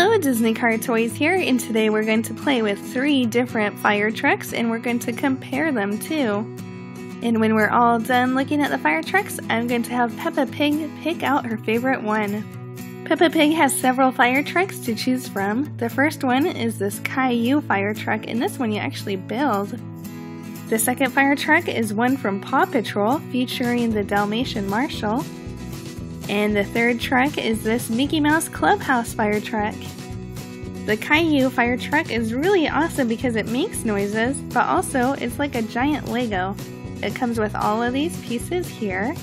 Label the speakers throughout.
Speaker 1: Hello, Disney Car Toys here, and today we're going to play with three different fire trucks and we're going to compare them too. And when we're all done looking at the fire trucks, I'm going to have Peppa Pig pick out her favorite one. Peppa Pig has several fire trucks to choose from. The first one is this Caillou fire truck, and this one you actually build. The second fire truck is one from Paw Patrol featuring the Dalmatian Marshall. And the third truck is this Mickey Mouse Clubhouse fire truck. The Caillou fire truck is really awesome because it makes noises, but also it's like a giant Lego. It comes with all of these pieces here.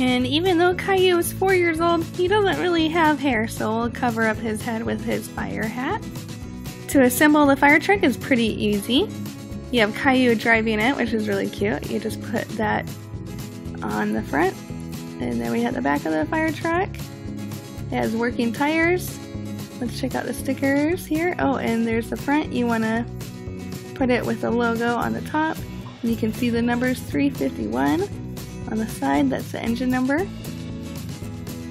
Speaker 1: And even though Caillou is four years old, he doesn't really have hair, so we'll cover up his head with his fire hat. To assemble the fire truck is pretty easy. You have Caillou driving it, which is really cute. You just put that on the front and then we have the back of the fire truck. It has working tires. Let's check out the stickers here. Oh, and there's the front. You want to put it with the logo on the top. You can see the numbers 351 on the side. That's the engine number.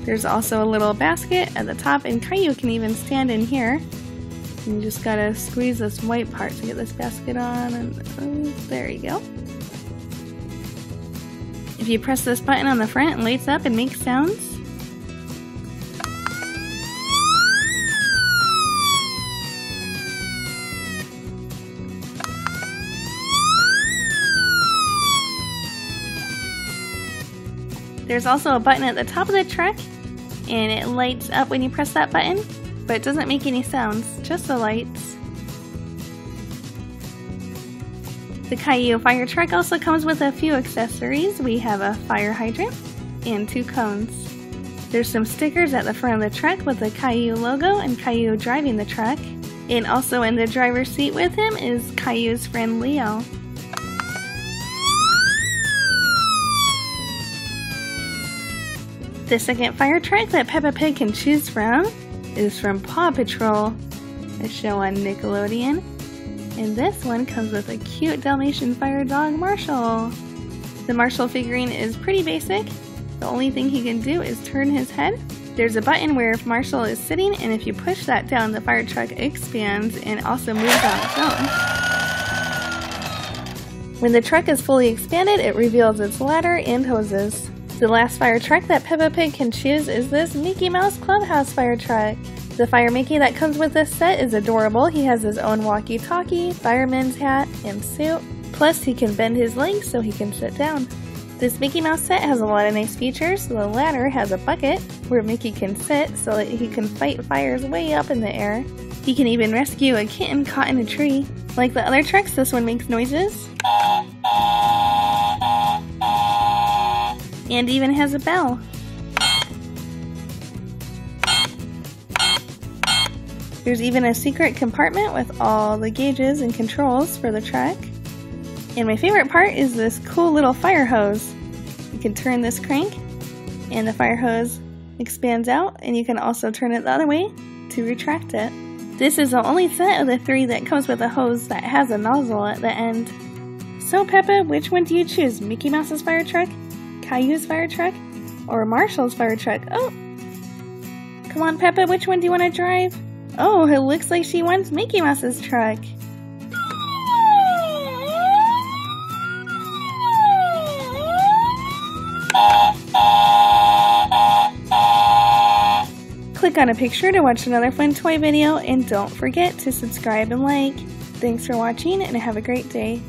Speaker 1: There's also a little basket at the top, and Caillou can even stand in here. And you just gotta squeeze this white part to get this basket on, and oh, there you go. If you press this button on the front, it lights up and makes sounds. There's also a button at the top of the truck, and it lights up when you press that button, but it doesn't make any sounds, just the lights. The Caillou fire truck also comes with a few accessories. We have a fire hydrant and two cones. There's some stickers at the front of the truck with the Caillou logo and Caillou driving the truck. And also in the driver's seat with him is Caillou's friend Leo. The second fire truck that Peppa Pig can choose from is from Paw Patrol, a show on Nickelodeon. And this one comes with a cute Dalmatian fire dog, Marshall. The Marshall figurine is pretty basic. The only thing he can do is turn his head. There's a button where if Marshall is sitting, and if you push that down, the fire truck expands and also moves on its own. When the truck is fully expanded, it reveals its ladder and hoses. The last fire truck that Peppa Pig can choose is this Mickey Mouse Clubhouse fire truck. The Fire Mickey that comes with this set is adorable. He has his own walkie-talkie, fireman's hat, and suit. Plus, he can bend his legs so he can sit down. This Mickey Mouse set has a lot of nice features. The ladder has a bucket where Mickey can sit so that he can fight fires way up in the air. He can even rescue a kitten caught in a tree. Like the other trucks, this one makes noises. And even has a bell. There's even a secret compartment with all the gauges and controls for the truck. And my favorite part is this cool little fire hose. You can turn this crank and the fire hose expands out and you can also turn it the other way to retract it. This is the only set of the three that comes with a hose that has a nozzle at the end. So Peppa, which one do you choose? Mickey Mouse's fire truck? Caillou's fire truck? Or Marshall's fire truck? Oh! Come on Peppa, which one do you want to drive? Oh, it looks like she wants Mickey Mouse's truck. Click on a picture to watch another fun toy video and don't forget to subscribe and like. Thanks for watching and have a great day.